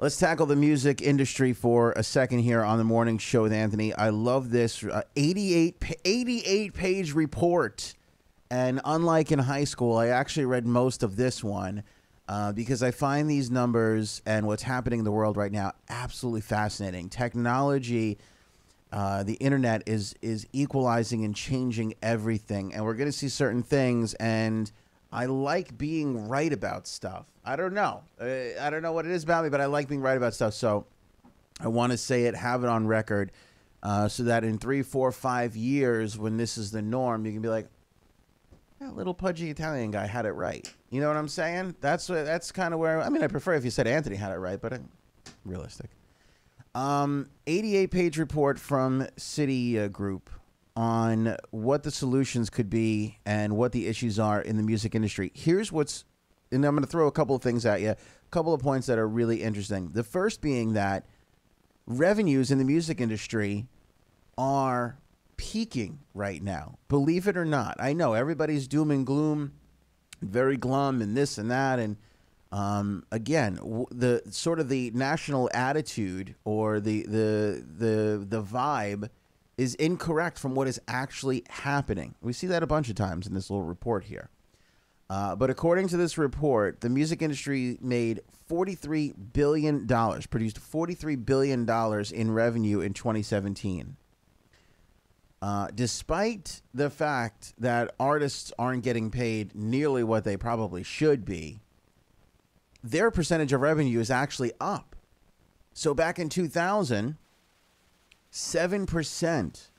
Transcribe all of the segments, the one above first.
Let's tackle the music industry for a second here on the morning show with Anthony. I love this uh, 88, 88 page report. And unlike in high school, I actually read most of this one uh, because I find these numbers and what's happening in the world right now absolutely fascinating. Technology, uh, the internet is is equalizing and changing everything, and we're going to see certain things. And I like being right about stuff. I don't know. Uh, I don't know what it is about me, but I like being right about stuff. So I want to say it, have it on record, uh, so that in three, four, five years, when this is the norm, you can be like, that little pudgy Italian guy had it right. You know what I'm saying? That's what, that's kind of where I mean. I prefer if you said Anthony had it right, but I'm realistic. Um, 88 page report from City uh, Group on what the solutions could be and what the issues are in the music industry. Here's what's, and I'm going to throw a couple of things at you, a couple of points that are really interesting. The first being that revenues in the music industry are peaking right now. Believe it or not. I know everybody's doom and gloom, very glum and this and that and um, again, w- the sort of the national attitude or the the the the vibe is incorrect from what is actually happening. We see that a bunch of times in this little report here. Uh, but according to this report, the music industry made $43 billion, produced $43 billion in revenue in 2017. Uh, despite the fact that artists aren't getting paid nearly what they probably should be, their percentage of revenue is actually up. So back in 2000, 7%,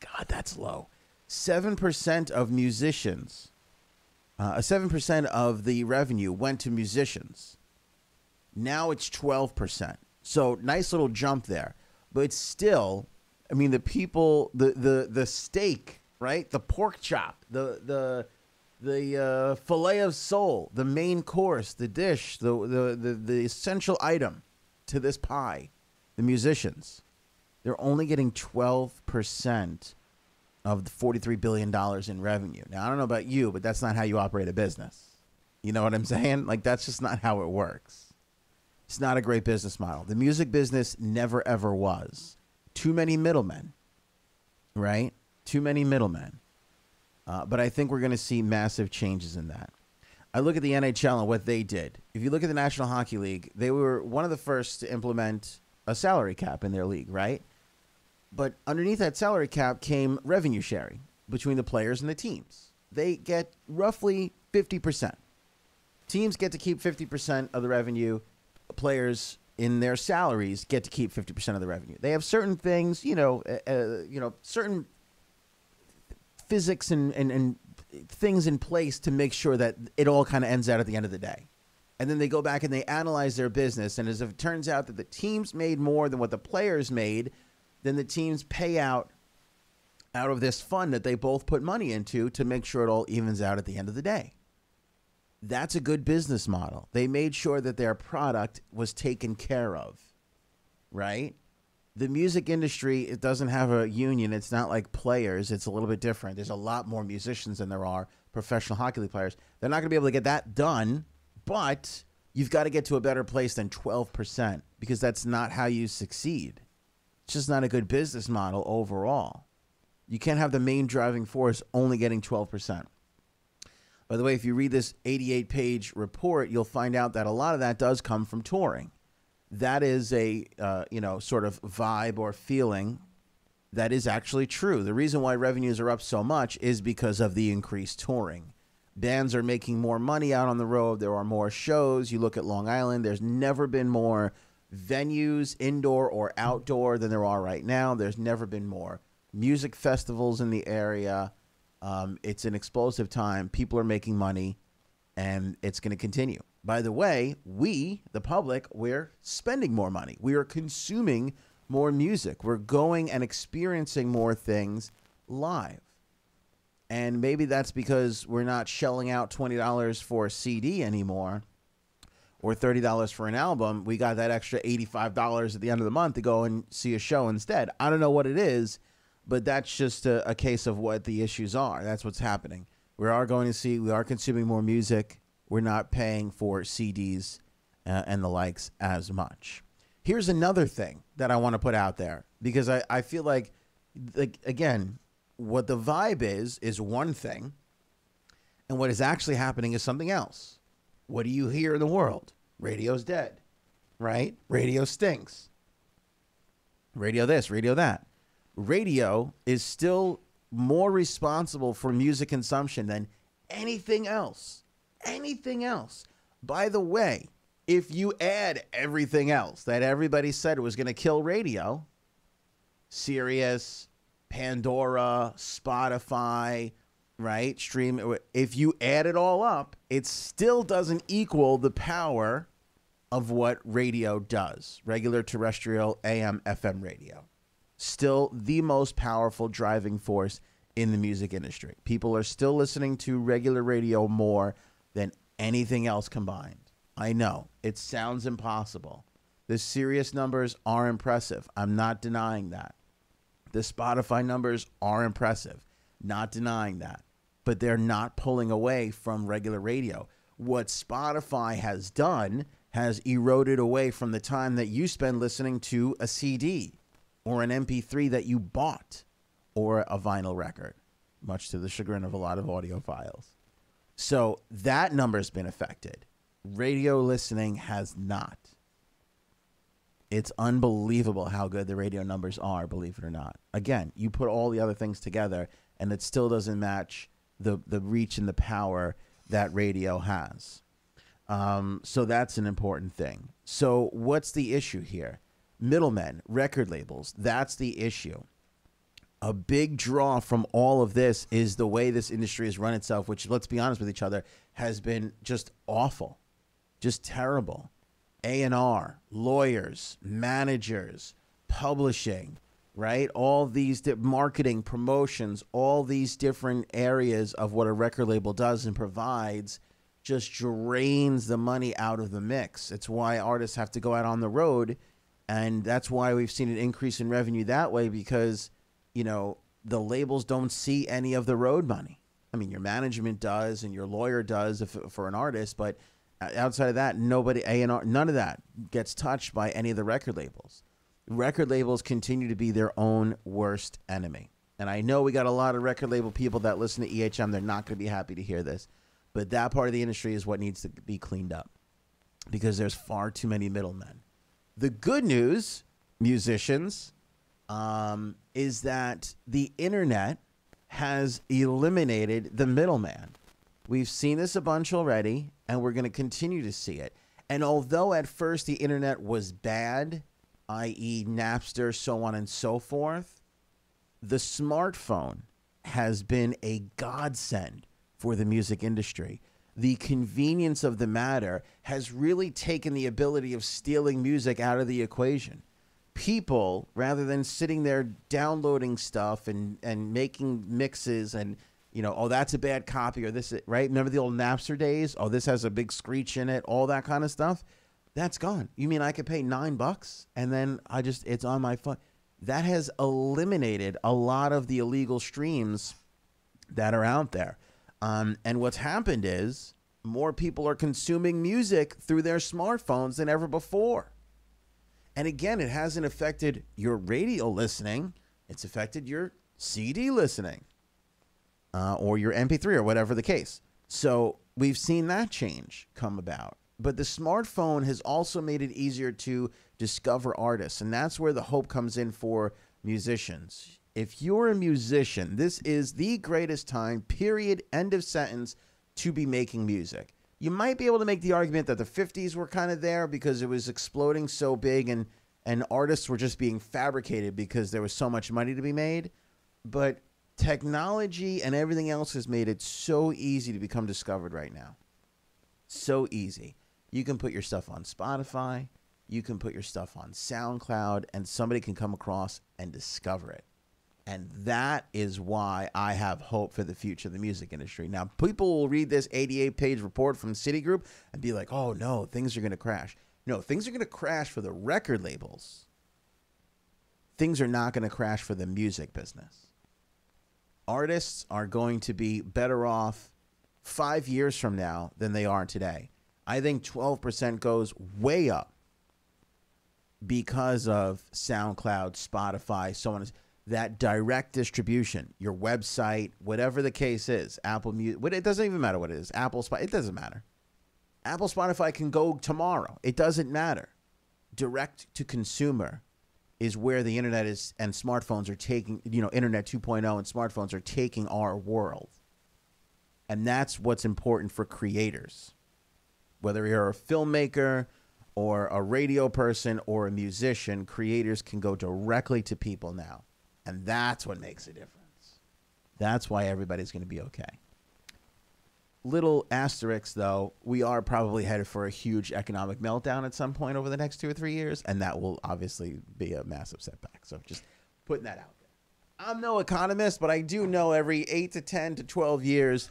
God, that's low. 7% of musicians, uh, 7% of the revenue went to musicians. Now it's 12%. So nice little jump there. But it's still, I mean, the people, the, the, the steak, right? The pork chop, the, the, the uh, fillet of sole, the main course, the dish, the, the, the, the essential item to this pie, the musicians, they're only getting 12% of the $43 billion in revenue. Now, I don't know about you, but that's not how you operate a business. You know what I'm saying? Like, that's just not how it works. It's not a great business model. The music business never, ever was. Too many middlemen, right? Too many middlemen. Uh, but I think we're going to see massive changes in that. I look at the NHL and what they did. If you look at the National Hockey League, they were one of the first to implement a salary cap in their league, right? But underneath that salary cap came revenue sharing between the players and the teams. They get roughly 50%. Teams get to keep 50% of the revenue. Players in their salaries get to keep 50% of the revenue. They have certain things, you know, uh, uh, you know, certain physics and, and, and things in place to make sure that it all kind of ends out at the end of the day. And then they go back and they analyze their business. And as it turns out that the teams made more than what the players made, then the teams pay out out of this fund that they both put money into to make sure it all evens out at the end of the day. That's a good business model. They made sure that their product was taken care of, right? the music industry it doesn't have a union it's not like players it's a little bit different there's a lot more musicians than there are professional hockey league players they're not going to be able to get that done but you've got to get to a better place than 12% because that's not how you succeed it's just not a good business model overall you can't have the main driving force only getting 12% by the way if you read this 88 page report you'll find out that a lot of that does come from touring that is a uh, you know sort of vibe or feeling that is actually true. The reason why revenues are up so much is because of the increased touring. Bands are making more money out on the road. There are more shows. You look at Long Island, there's never been more venues, indoor or outdoor, than there are right now. There's never been more music festivals in the area. Um, it's an explosive time. People are making money, and it's going to continue. By the way, we, the public, we're spending more money. We are consuming more music. We're going and experiencing more things live. And maybe that's because we're not shelling out $20 for a CD anymore or $30 for an album. We got that extra $85 at the end of the month to go and see a show instead. I don't know what it is, but that's just a, a case of what the issues are. That's what's happening. We are going to see, we are consuming more music we're not paying for CDs uh, and the likes as much. Here's another thing that I want to put out there because I, I feel like, like, again, what the vibe is, is one thing, and what is actually happening is something else. What do you hear in the world? Radio's dead, right? Radio stinks. Radio this, radio that. Radio is still more responsible for music consumption than anything else. Anything else. By the way, if you add everything else that everybody said was going to kill radio, Sirius, Pandora, Spotify, right? Stream. If you add it all up, it still doesn't equal the power of what radio does regular terrestrial AM, FM radio. Still the most powerful driving force in the music industry. People are still listening to regular radio more than anything else combined. I know it sounds impossible. The Sirius numbers are impressive. I'm not denying that. The Spotify numbers are impressive. Not denying that. But they're not pulling away from regular radio. What Spotify has done has eroded away from the time that you spend listening to a CD or an MP3 that you bought or a vinyl record, much to the chagrin of a lot of audiophiles. So that number's been affected. Radio listening has not. It's unbelievable how good the radio numbers are, believe it or not. Again, you put all the other things together and it still doesn't match the, the reach and the power that radio has. Um, so that's an important thing. So, what's the issue here? Middlemen, record labels, that's the issue. A big draw from all of this is the way this industry has run itself, which, let's be honest with each other, has been just awful, just terrible. A&R, lawyers, managers, publishing, right? All these di- marketing, promotions, all these different areas of what a record label does and provides just drains the money out of the mix. It's why artists have to go out on the road, and that's why we've seen an increase in revenue that way because you know the labels don't see any of the road money. I mean, your management does, and your lawyer does if, for an artist, but uh, outside of that, nobody A and R, none of that gets touched by any of the record labels. Record labels continue to be their own worst enemy. And I know we got a lot of record label people that listen to EHM. They're not going to be happy to hear this. But that part of the industry is what needs to be cleaned up because there's far too many middlemen. The good news, musicians, um, is that the internet has eliminated the middleman. We've seen this a bunch already, and we're going to continue to see it. And although at first the internet was bad, i.e., Napster, so on and so forth, the smartphone has been a godsend for the music industry. The convenience of the matter has really taken the ability of stealing music out of the equation. People, rather than sitting there downloading stuff and, and making mixes and, you know, oh, that's a bad copy or this, right? Remember the old Napster days? Oh, this has a big screech in it, all that kind of stuff. That's gone. You mean I could pay nine bucks and then I just, it's on my phone? That has eliminated a lot of the illegal streams that are out there. Um, and what's happened is more people are consuming music through their smartphones than ever before. And again, it hasn't affected your radio listening, it's affected your CD listening uh, or your MP3 or whatever the case. So we've seen that change come about. But the smartphone has also made it easier to discover artists. And that's where the hope comes in for musicians if you're a musician, this is the greatest time, period, end of sentence, to be making music. You might be able to make the argument that the 50s were kind of there because it was exploding so big and, and artists were just being fabricated because there was so much money to be made. But technology and everything else has made it so easy to become discovered right now. So easy. You can put your stuff on Spotify, you can put your stuff on SoundCloud, and somebody can come across and discover it. And that is why I have hope for the future of the music industry. Now, people will read this 88 page report from Citigroup and be like, oh no, things are going to crash. No, things are going to crash for the record labels. Things are not going to crash for the music business. Artists are going to be better off five years from now than they are today. I think 12% goes way up because of SoundCloud, Spotify, so on. That direct distribution, your website, whatever the case is, Apple Music, it doesn't even matter what it is. Apple, Spotify, it doesn't matter. Apple, Spotify can go tomorrow. It doesn't matter. Direct to consumer is where the internet is and smartphones are taking, you know, Internet 2.0 and smartphones are taking our world. And that's what's important for creators. Whether you're a filmmaker or a radio person or a musician, creators can go directly to people now. And that's what makes a difference. That's why everybody's going to be okay. Little asterisk, though, we are probably headed for a huge economic meltdown at some point over the next two or three years, and that will obviously be a massive setback. So just putting that out there. I'm no economist, but I do know every eight to 10 to 12 years,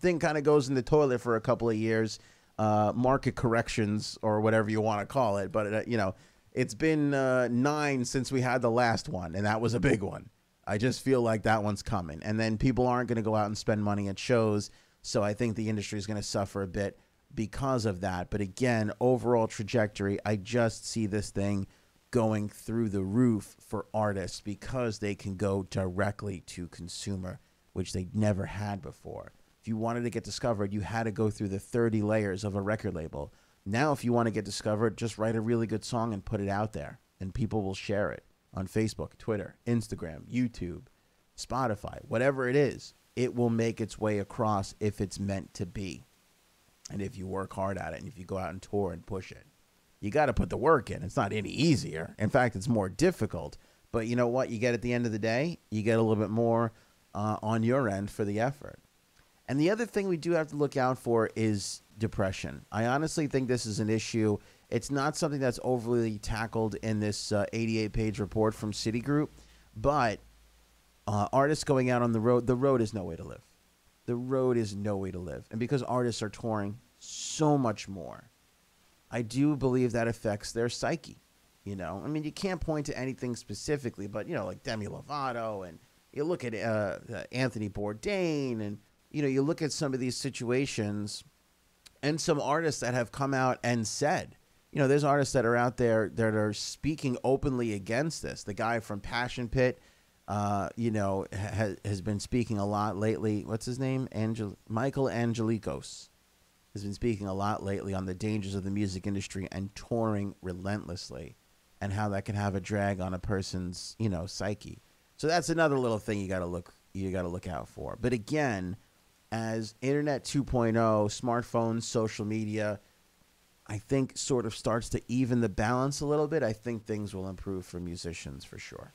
thing kind of goes in the toilet for a couple of years. Uh, market corrections or whatever you want to call it. But, uh, you know, it's been uh, nine since we had the last one, and that was a big one. I just feel like that one's coming. And then people aren't going to go out and spend money at shows. So I think the industry is going to suffer a bit because of that. But again, overall trajectory, I just see this thing going through the roof for artists because they can go directly to consumer, which they never had before. If you wanted to get discovered, you had to go through the 30 layers of a record label. Now, if you want to get discovered, just write a really good song and put it out there, and people will share it on Facebook, Twitter, Instagram, YouTube, Spotify, whatever it is. It will make its way across if it's meant to be. And if you work hard at it and if you go out and tour and push it, you got to put the work in. It's not any easier. In fact, it's more difficult. But you know what? You get at the end of the day, you get a little bit more uh, on your end for the effort. And the other thing we do have to look out for is depression. I honestly think this is an issue. It's not something that's overly tackled in this uh, 88 page report from Citigroup, but uh, artists going out on the road, the road is no way to live. The road is no way to live. And because artists are touring so much more, I do believe that affects their psyche. You know, I mean, you can't point to anything specifically, but, you know, like Demi Lovato and you look at uh, uh Anthony Bourdain and, you know, you look at some of these situations and some artists that have come out and said, you know, there's artists that are out there that are speaking openly against this. The guy from Passion Pit, uh, you know, ha- has been speaking a lot lately. What's his name? Angel Michael Angelakos has been speaking a lot lately on the dangers of the music industry and touring relentlessly, and how that can have a drag on a person's, you know, psyche. So that's another little thing you got to look you got to look out for. But again, as Internet 2.0, smartphones, social media, I think sort of starts to even the balance a little bit, I think things will improve for musicians for sure.